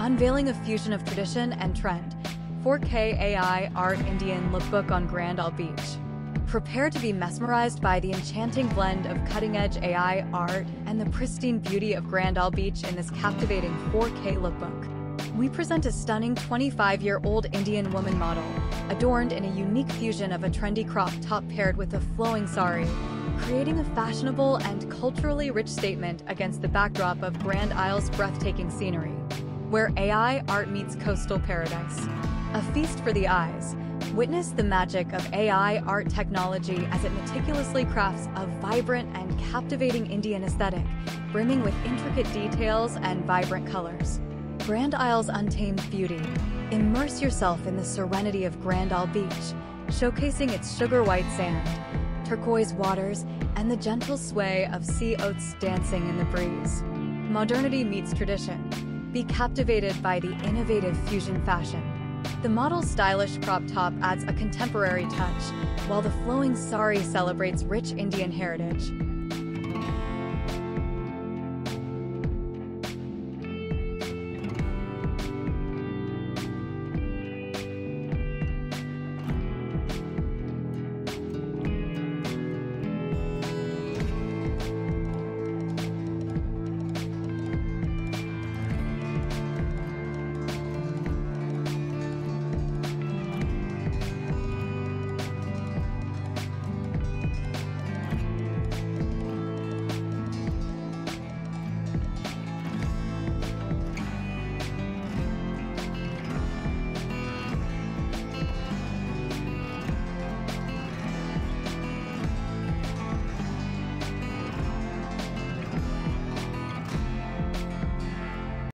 unveiling a fusion of tradition and trend. 4K AI Art Indian lookbook on Grand Isle Beach. Prepare to be mesmerized by the enchanting blend of cutting-edge AI art and the pristine beauty of Grand Isle Beach in this captivating 4K lookbook. We present a stunning 25-year-old Indian woman model, adorned in a unique fusion of a trendy crop top paired with a flowing sari, creating a fashionable and culturally rich statement against the backdrop of Grand Isle's breathtaking scenery, where AI art meets coastal paradise. A feast for the eyes. Witness the magic of AI art technology as it meticulously crafts a vibrant and captivating Indian aesthetic, brimming with intricate details and vibrant colors. Grand Isle's untamed beauty. Immerse yourself in the serenity of Grand Isle Beach, showcasing its sugar white sand, turquoise waters, and the gentle sway of sea oats dancing in the breeze. Modernity meets tradition. Be captivated by the innovative fusion fashion. The model's stylish crop top adds a contemporary touch, while the flowing sari celebrates rich Indian heritage.